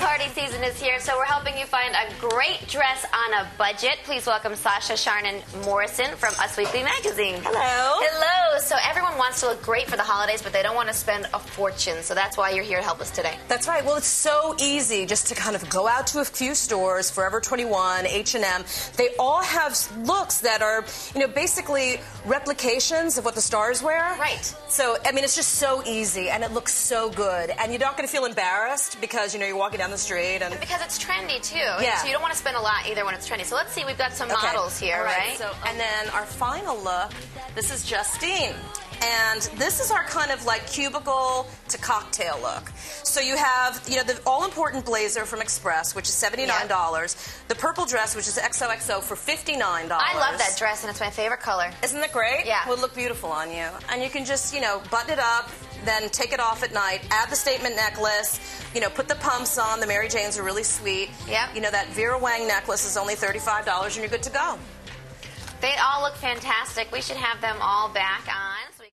party season is here, so we're helping you find a great dress on a budget. Please welcome Sasha Charnin Morrison from Us Weekly Magazine. Hello. Hello. Wants to look great for the holidays, but they don't want to spend a fortune. So that's why you're here to help us today. That's right. Well, it's so easy just to kind of go out to a few stores, Forever 21, H&M. They all have looks that are, you know, basically replications of what the stars wear. Right. So, I mean, it's just so easy and it looks so good. And you're not going to feel embarrassed because, you know, you're walking down the street and... Because it's trendy, too. Yeah. So you don't want to spend a lot either when it's trendy. So let's see. We've got some Okay. models here, All right? So, and then our final look, this is Justine. And this is our kind of like cubicle to cocktail look. So you have, you know, the all-important blazer from Express, which is $79. The purple dress, which is XOXO, for $59. I love that dress, and it's my favorite color. Isn't that great? Yeah. Would look beautiful on you. And you can just, you know, button it up, then take it off at night, add the statement necklace, you know, put the pumps on. The Mary Janes are really sweet. Yep. You know, that Vera Wang necklace is only $35 and you're good to go. They all look fantastic. We should have them all back on.